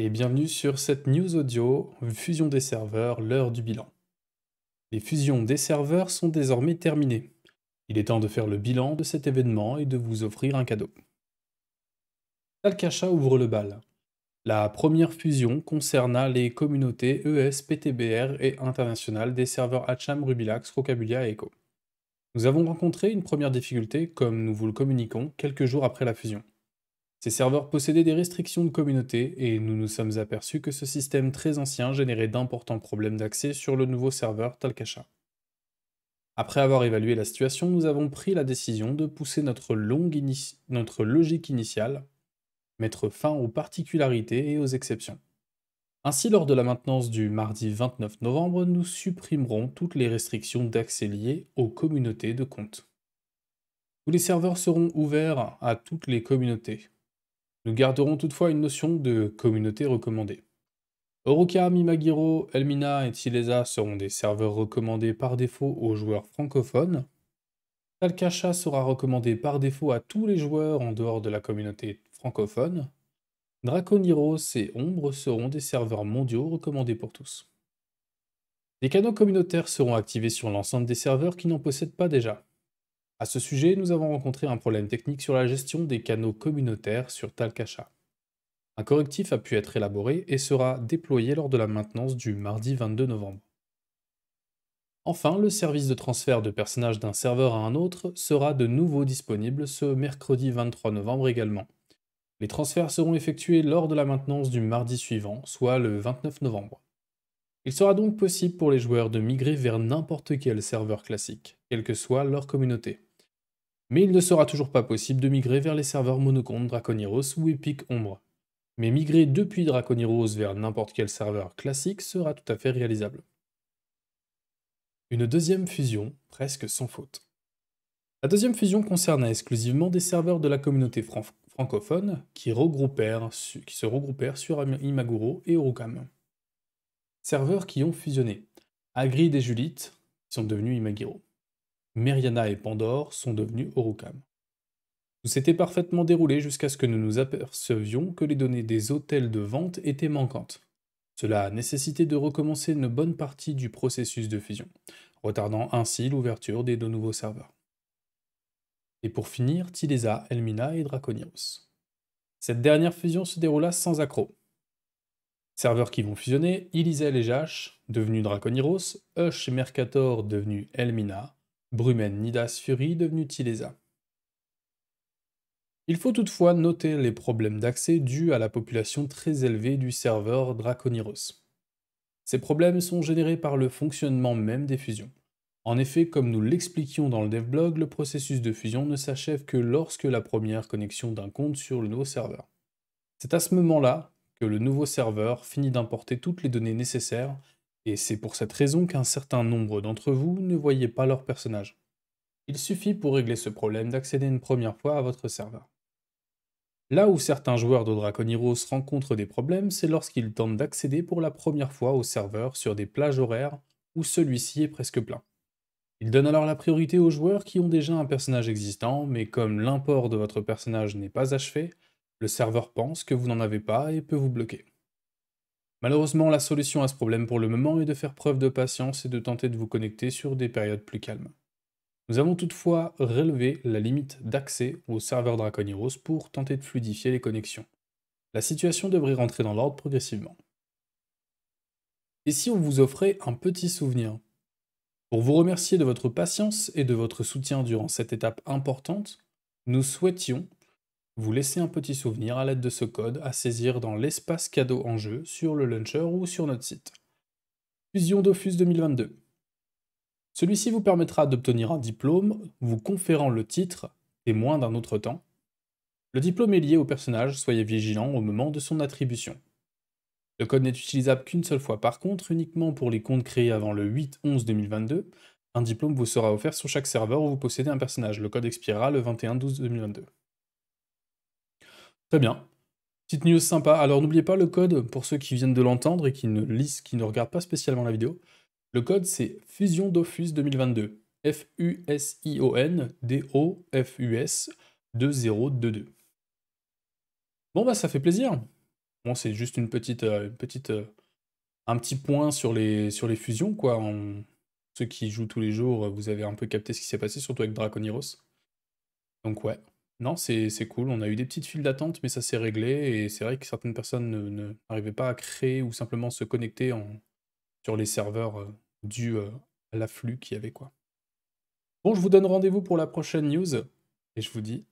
et bienvenue sur cette news audio Fusion des serveurs, l'heure du bilan. Les fusions des serveurs sont désormais terminées. Il est temps de faire le bilan de cet événement et de vous offrir un cadeau. Talcacha ouvre le bal. La première fusion concerna les communautés ES, PTBR et internationales des serveurs Hacham, Rubilax, Rocabulia et Echo. Nous avons rencontré une première difficulté, comme nous vous le communiquons, quelques jours après la fusion. Ces serveurs possédaient des restrictions de communauté et nous nous sommes aperçus que ce système très ancien générait d'importants problèmes d'accès sur le nouveau serveur Talcacha. Après avoir évalué la situation, nous avons pris la décision de pousser notre, logique initiale, mettre fin aux particularités et aux exceptions. Ainsi, lors de la maintenance du mardi 29 novembre, nous supprimerons toutes les restrictions d'accès liées aux communautés de comptes. Tous les serveurs seront ouverts à toutes les communautés, nous garderons toutefois une notion de communauté recommandée. Orukam, Imagiro, Elmina et Tilesa seront des serveurs recommandés par défaut aux joueurs francophones. Talcacha sera recommandé par défaut à tous les joueurs en dehors de la communauté francophone. Draconiros et Ombre seront des serveurs mondiaux recommandés pour tous. Des canaux communautaires seront activés sur l'ensemble des serveurs qui n'en possèdent pas déjà. À ce sujet, nous avons rencontré un problème technique sur la gestion des canaux communautaires sur Talcacha. Un correctif a pu être élaboré et sera déployé lors de la maintenance du mardi 22 novembre. Enfin, le service de transfert de personnages d'un serveur à un autre sera de nouveau disponible ce mercredi 23 novembre également. Les transferts seront effectués lors de la maintenance du mardi suivant, soit le 29 novembre. Il sera donc possible pour les joueurs de migrer vers n'importe quel serveur classique, quelle que soit leur communauté mais il ne sera toujours pas possible de migrer vers les serveurs monocompte Draconiros ou Epic Ombre. Mais migrer depuis Draconiros vers n'importe quel serveur classique sera tout à fait réalisable. Une deuxième fusion, presque sans faute. La deuxième fusion concerna exclusivement des serveurs de la communauté francophone qui, se regroupèrent sur Imaguro et Orukam. Serveurs qui ont fusionné. Agrid et Julite sont devenus Imagiro. Meriana et Pandore sont devenus Orukam. Tout s'était parfaitement déroulé jusqu'à ce que nous nous apercevions que les données des hôtels de vente étaient manquantes. Cela a nécessité de recommencer une bonne partie du processus de fusion, retardant ainsi l'ouverture des deux nouveaux serveurs. Et pour finir, Tilesa, Elmina et Draconiros. Cette dernière fusion se déroula sans accroc. Serveurs qui vont fusionner, Ilisel et Jash, devenus Draconiros, Hush et Mercator, devenus Elmina, Brumen Nidas Fury devenu Tilesa. Il faut toutefois noter les problèmes d'accès dus à la population très élevée du serveur Draconiros. Ces problèmes sont générés par le fonctionnement même des fusions. En effet, comme nous l'expliquions dans le devblog, le processus de fusion ne s'achève que lorsque la première connexion d'un compte sur le nouveau serveur. C'est à ce moment-là que le nouveau serveur finit d'importer toutes les données nécessaires et c'est pour cette raison qu'un certain nombre d'entre vous ne voyaient pas leur personnage. Il suffit pour régler ce problème d'accéder une première fois à votre serveur. Là où certains joueurs de Draconiros rencontrent des problèmes, c'est lorsqu'ils tentent d'accéder pour la première fois au serveur sur des plages horaires où celui-ci est presque plein. Ils donnent alors la priorité aux joueurs qui ont déjà un personnage existant, mais comme l'import de votre personnage n'est pas achevé, le serveur pense que vous n'en avez pas et peut vous bloquer. Malheureusement, la solution à ce problème pour le moment est de faire preuve de patience et de tenter de vous connecter sur des périodes plus calmes. Nous avons toutefois relevé la limite d'accès au serveur Draconiros pour tenter de fluidifier les connexions. La situation devrait rentrer dans l'ordre progressivement. Et si on vous offrait un petit souvenir Pour vous remercier de votre patience et de votre soutien durant cette étape importante, nous souhaitions vous laissez un petit souvenir à l'aide de ce code à saisir dans l'espace cadeau en jeu sur le launcher ou sur notre site. Fusion Dofus 2022. Celui-ci vous permettra d'obtenir un diplôme vous conférant le titre témoin d'un autre temps. Le diplôme est lié au personnage, soyez vigilant au moment de son attribution. Le code n'est utilisable qu'une seule fois par contre, uniquement pour les comptes créés avant le 8-11-2022. Un diplôme vous sera offert sur chaque serveur où vous possédez un personnage. Le code expirera le 21-12-2022. Très bien. Petite news sympa. Alors n'oubliez pas le code pour ceux qui viennent de l'entendre et qui ne lisent, qui ne regardent pas spécialement la vidéo. Le code c'est Fusion Dofus 2022. F-U-S-I-O-N D-O-F-U-S 2022. Bon bah ça fait plaisir. Bon, c'est juste une petite, une petite, un petit point sur les, sur les fusions, quoi. Ceux qui jouent tous les jours, vous avez un peu capté ce qui s'est passé, surtout avec Draconiros. Donc ouais, non, c'est cool. On a eu des petites files d'attente, mais ça s'est réglé. Et c'est vrai que certaines personnes n'arrivaient pas à créer ou simplement se connecter sur les serveurs euh, dus euh, à l'afflux qu'il y avait. Bon, je vous donne rendez-vous pour la prochaine news. Et je vous dis